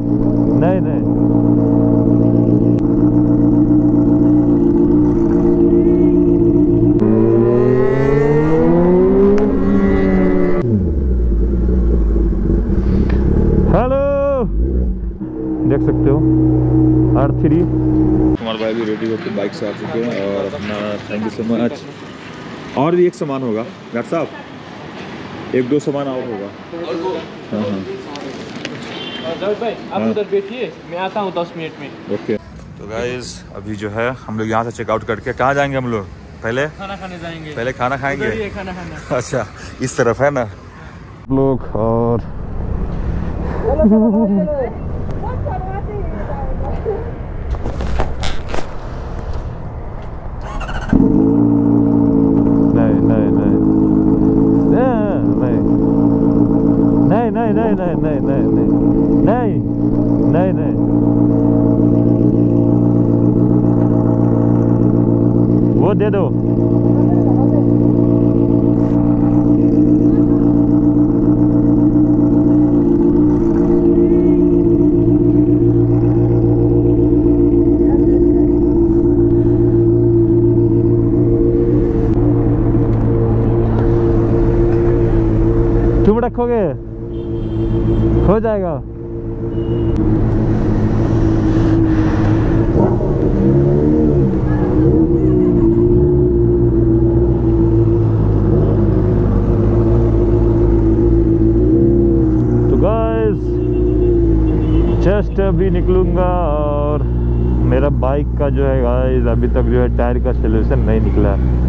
नहीं नहीं। हेलो। देख सकते हो आर थ्री कुमार भाई भी रेडी होकर बाइक से आ चुके हैं और अपना थैंक यू सो मच और भी एक सामान होगा, डॉक्टर साहब। एक दो सामान और होगा। हाँ हाँ। दाऊद भाई आप हाँ। उधर बैठिए मैं आता हूँ दस मिनट में। ओके। तो गाइज़ अभी जो है हम लोग यहाँ से चेकआउट करके कहाँ जाएँगे हम लोग? पहले? खाना खाने जाएँगे। पहले खाना खाएँगे। खाना खाना। अच्छा इस तरफ़ है ना? लोग और nej, nej, nej, nej, nej. Nej, nej, nej. Vad är det då? हो जाएगा। तो जस्ट अभी निकलूँगा और मेरा बाइक का जो है गाइस अभी तक जो है टायर का सोल्यूशन नहीं निकला है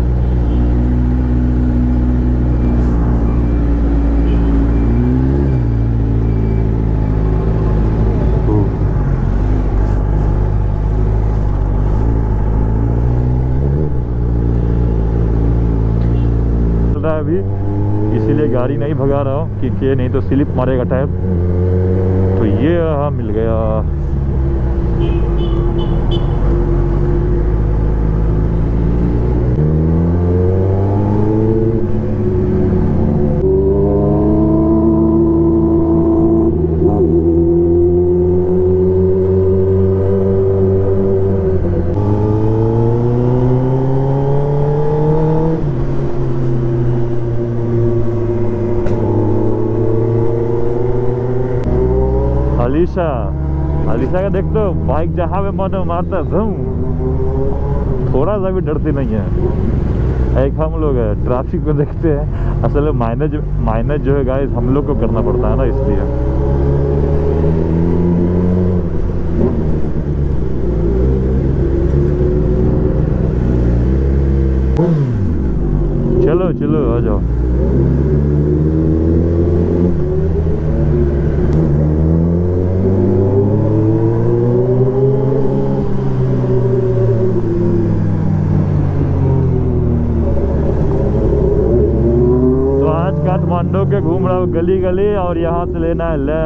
चल रहा है अभी इसीलिए गाड़ी नहीं भगा रहा हूँ, कि के नहीं तो स्लिप मारेगा टाइम तो ये हाँ मिल गया। अलीशा का देख दो बाइक जहाँ पे मन मारता धूम थोड़ा सा भी डरती नहीं है। एक हम लोग है ट्रैफ़िक में देखते हैं। असल में माइनेज माइनेज जो है गाइस हम लोग को करना पड़ता है ना, इसलिए। चलो चलो, आ जाओ। हूँ गली गली और यहाँ से लेना है ले।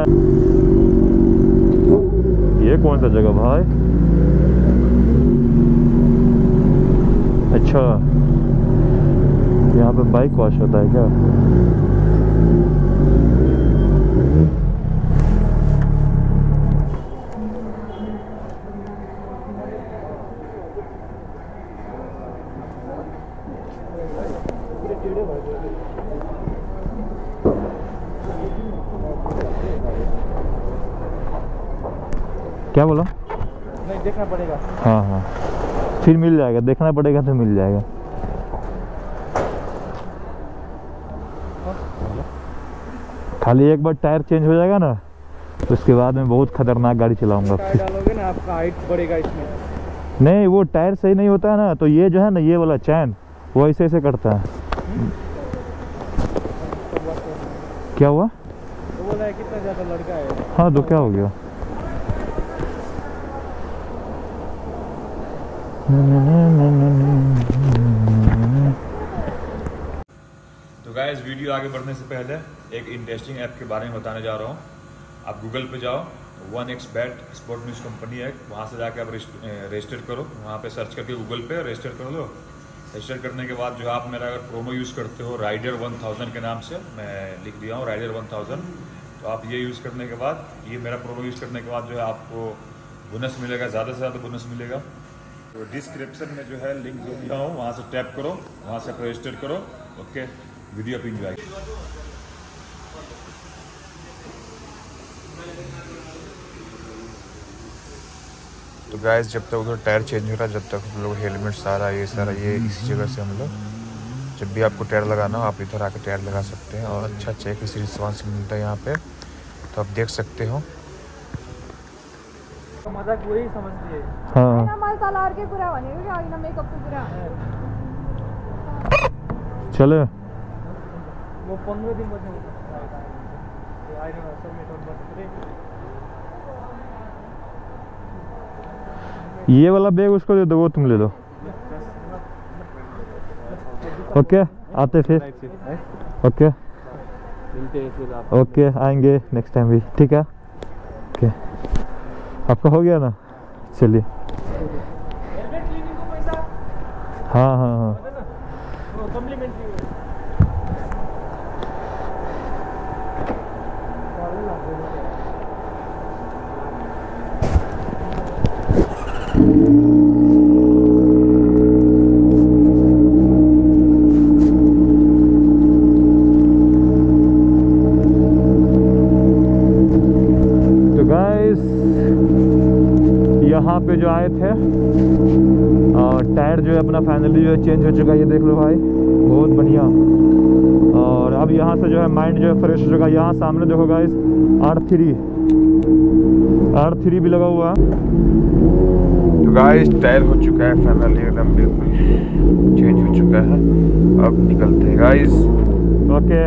ये कौन सा जगह भाई? अच्छा। यहाँ पे बाइक वॉश होता है क्या? क्या बोला? नहीं देखना पड़ेगा। हाँ हाँ। फिर मिल जाएगा देखना पड़ेगा तो मिल जाएगा। खाली एक बार टायर चेंज हो जाएगा ना तो उसके बाद में बहुत खतरनाक गाड़ी चलाऊँगा डालोगे ना आपका हाइट बढ़ेगा इसमें। नहीं वो टायर सही नहीं होता है ना तो ये जो है ना ये वाला चैन वो ऐसे ऐसे करता है। क्या हुआ? तो बोला है कितना ज़्यादा लड़का है? हाँ तो क्या हो गया? तो गाइस वीडियो आगे बढ़ने से पहले एक इंटरेस्टिंग ऐप के बारे में बताने जा रहा हूँ। आप गूगल पे जाओ one X bat sport news company है। वहाँ से जाके आप रजिस्टर करो। वहाँ पे सर्च करके गूगल पे रजिस्टर कर लो। रजिस्टर करने के बाद जो आप मेरा अगर प्रोमो यूज़ करते हो राइडर वन थाउज़ेंड के नाम से, मैं लिख दिया हूँ राइडर वन थाउज़ेंड तो आप ये यूज़ करने के बाद, ये मेरा प्रोमो यूज़ करने के बाद जो है आपको बोनस मिलेगा, ज़्यादा से ज़्यादा बोनस मिलेगा। तो डिस्क्रिप्शन में जो है लिंक जो दिया हूँ वहाँ से टैप करो वहाँ से रजिस्टर करो ओके वीडियो आप इंजॉय तो गैस जब तक उधर टायर चेंज हो रहा है जब तक हम लोग हेलमेट सारा ये सारा ये इसी जगह से हम लोग जब भी आपको टायर लगाना हो आप इधर आके टायर लगा सकते हैं और अच्छा अच्छा एक रिस्पॉन्स मिलता है यहाँ पे तो आप देख सकते हो। मज़ाक वही समझती है। हाँ। चले। वो दिन सबमिट बस ये वाला बैग उसको दे दो वो तुम ले लो। ओके आते फिर। ओके। मिलते हैं फिर आप। ओके आएँगे नेक्स्ट टाइम भी ठीक है? ओके। आपका हो गया ना? चलिए। हाँ हाँ। यहाँ पे जो आए थे और टायर जो है अपना फाइनली जो है चेंज हो चुका है ये देख लो भाई बहुत बढ़िया। और अब यहाँ से जो है माइंड जो है फ्रेश हो चुका है। यहाँ सामने देखो guys R three R three भी लगा हुआ है। तो गाइस टायर हो चुका है फाइनली एकदम बिल्कुल चेंज हो चुका है। अब निकलते हैं गाइस ओके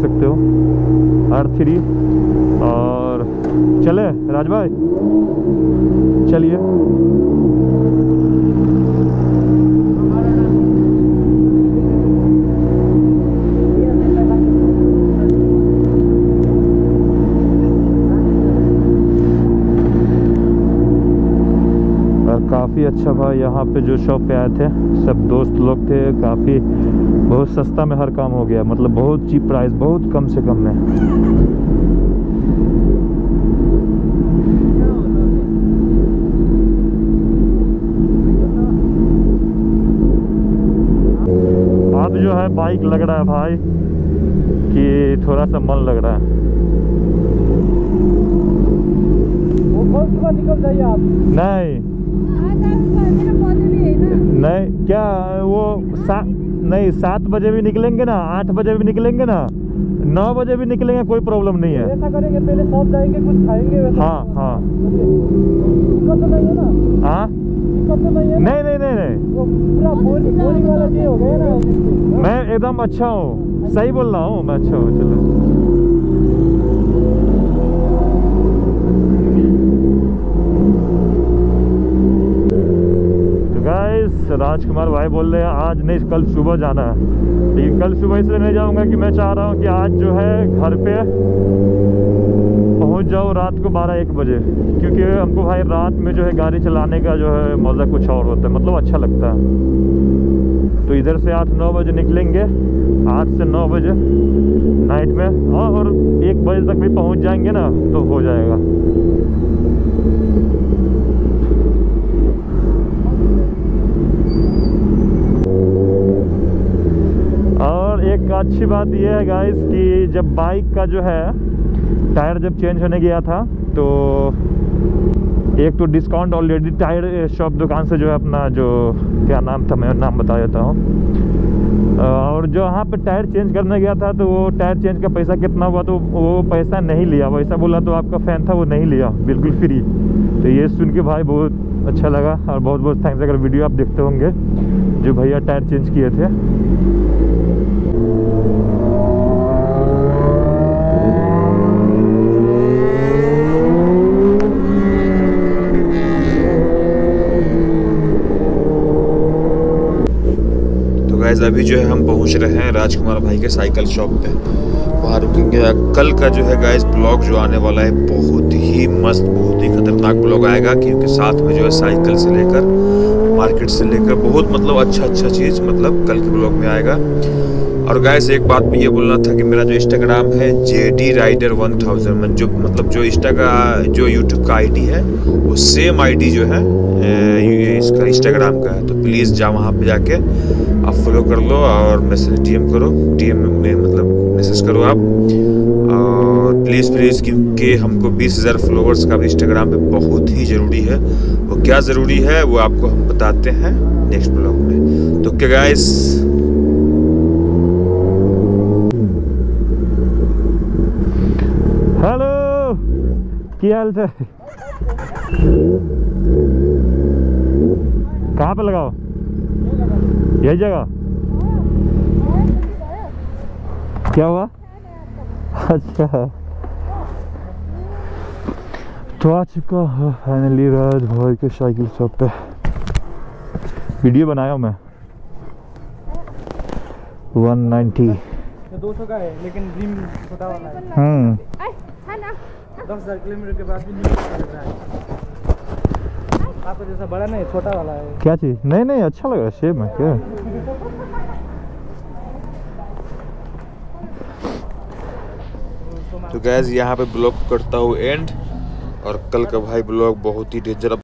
सकते हो। R three. और चले राज भाई चलिए। काफ़ी अच्छा भाई यहाँ पे जो शॉप पे आए थे सब दोस्त लोग थे काफ़ी बहुत सस्ता में हर काम हो गया मतलब बहुत चीप प्राइस बहुत कम से कम में। अब जो है बाइक लग रहा है भाई कि थोड़ा सा मन लग रहा है। वो सुबह निकल जाइए आप? नहीं आज आज मेरो बर्थडे भी होइन नहीं क्या वो सा नहीं सात बजे भी निकलेंगे ना आठ बजे भी निकलेंगे ना नौ बजे भी निकलेंगे कोई प्रॉब्लम नहीं है। ऐसा करेंगे पहले शॉप जाएँगे कुछ खाएँगे वैसा हाँ हाँ। दिक्कत तो नहीं है ना? हाँ? दिक्कत तो नहीं है नहीं नहीं नहीं नहीं। वो पूरा वाला हो गया ना? मैं एकदम अच्छा हूँ। सही बोल रहा हूँ मैं अच्छा हूँ चलो। राजकुमार भाई बोल रहे हैं, आज नहीं, कल सुबह जाना है। लेकिन कल सुबह इसलिए नहीं जाऊँगा कि मैं चाह रहा हूँ कि आज जो है घर पे पहुँच जाओ रात को 12-1 बजे। क्योंकि हमको भाई रात में जो है गाड़ी चलाने का जो है मज़ा कुछ और होता है मतलब अच्छा लगता है। तो इधर से आठ नौ बजे निकलेंगे, आठ से नौ बजे नाइट में, और एक बजे तक भी पहुँच जाएँगे ना तो हो जाएगा और एक अच्छी बात यह है गाइस कि जब बाइक का जो है टायर जब चेंज होने गया था तो एक तो डिस्काउंट ऑलरेडी टायर शॉप दुकान से जो है अपना जो, क्या नाम था, मैं नाम बता देता हूँ। और जो वहाँ पे टायर चेंज करने गया था तो वो टायर चेंज का पैसा कितना हुआ तो वो पैसा नहीं लिया। वैसा बोला तो आपका फ़ैन था, वो नहीं लिया, बिल्कुल फ्री तो ये सुन के भाई बहुत अच्छा लगा, और बहुत बहुत थैंक्स अगर वीडियो आप देखते होंगे, जो भैया टायर चेंज किए थे गाइज़ अभी जो है हम पहुँच रहे हैं राजकुमार भाई के साइकिल शॉप पे। वहाँ रुकेंगे। कल का जो है गाइज़ ब्लॉग जो आने वाला है, बहुत ही मस्त, बहुत ही खतरनाक ब्लॉग आएगा, क्योंकि साथ में जो है साइकिल से लेकर मार्केट से लेकर, बहुत मतलब अच्छा अच्छा चीज़ मतलब कल के ब्लॉग में आएगा। और गाइस एक बात मैं ये बोलना था कि मेरा जो इंस्टाग्राम है J D rider one thousand जो मतलब जो इंस्टा का जो यूट्यूब का आईडी है, वो सेम आईडी जो है इसका इंस्टाग्राम का है तो प्लीज़ जा वहाँ पे जाके आप फॉलो कर लो और मैसेज डीएम करो डीएम में मतलब मैसेज करो आप, और प्लीज़ प्लीज़ क्योंकि हमको बीस हज़ार फॉलोअर्स का भी इंस्टाग्राम पे बहुत ही ज़रूरी है। वो क्या ज़रूरी है, वो आपको हम बताते हैं नेक्स्ट ब्लॉग में। तो क्या गाइस हाल है कहाँ पे लगाओ? यही जगह? क्या हुआ? अच्छा। तो आ चुका है फाइनली राज भाई के साइकिल शॉप पे। वीडियो बनाया हूँ मैं। 190 ये दो सौ का है लेकिन ड्रीम छोटा वाला है। हम्म. दस हज़ार किलोमीटर के बाद भी नहीं लग रहा है। आपका जैसा बड़ा नहीं छोटा वाला है। क्या चीज़? नहीं नहीं अच्छा लग रहा है सेम है क्या? तो गैस यहाँ पे ब्लॉग करता हूँ एंड और कल का भाई ब्लॉग बहुत ही डेंजर